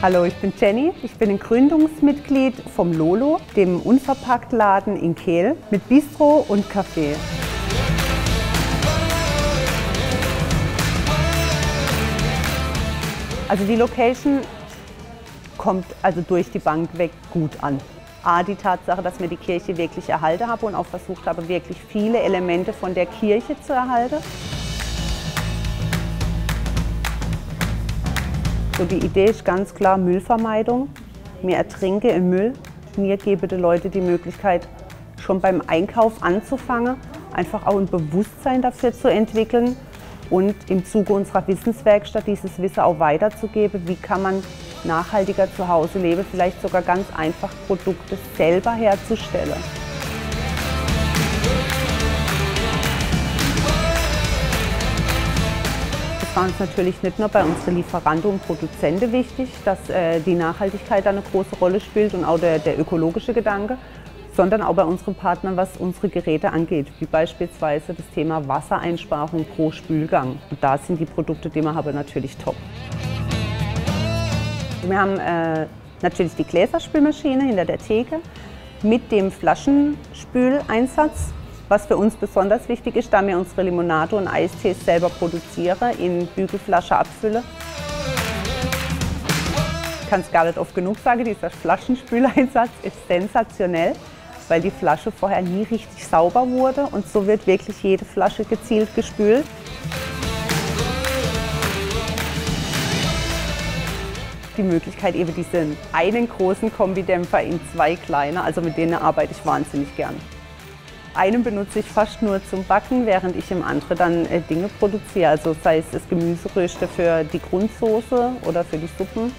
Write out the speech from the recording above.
Hallo, ich bin Jenny. Ich bin ein Gründungsmitglied vom Lolo, dem Unverpacktladen in Kehl mit Bistro und Café. Also die Location kommt also durch die Bank weg gut an. A, die Tatsache, dass mir die Kirche wirklich erhalten habe und auch versucht habe, wirklich viele Elemente von der Kirche zu erhalten. So, die Idee ist ganz klar Müllvermeidung. Mir ertrinke im Müll. Mir gebe den Leuten die Möglichkeit, schon beim Einkauf anzufangen, einfach auch ein Bewusstsein dafür zu entwickeln und im Zuge unserer Wissenswerkstatt dieses Wissen auch weiterzugeben, wie kann man nachhaltiger zu Hause leben, vielleicht sogar ganz einfach Produkte selber herzustellen. War uns natürlich nicht nur bei unseren Lieferanten und Produzenten wichtig, dass äh, die Nachhaltigkeit eine große Rolle spielt und auch der, der ökologische Gedanke, sondern auch bei unseren Partnern, was unsere Geräte angeht, wie beispielsweise das Thema Wassereinsparung pro Spülgang. Und da sind die Produkte, die wir haben, natürlich top. Wir haben äh, natürlich die Gläserspülmaschine hinter der Theke mit dem Flaschenspüleinsatz, was für uns besonders wichtig ist, da wir unsere Limonade und Eistees selber produzieren, in Bügelflasche abfüllen. Ich kann es gar nicht oft genug sagen, dieser Flaschenspüleinsatz ist sensationell, weil die Flasche vorher nie richtig sauber wurde und so wird wirklich jede Flasche gezielt gespült. die Möglichkeit, eben diesen einen großen Kombidämpfer in zwei kleine, also mit denen arbeite ich wahnsinnig gern. Einen benutze ich fast nur zum Backen, während ich im anderen dann äh, Dinge produziere, also sei es das Gemüseröste für die Grundsoße oder für die Suppen.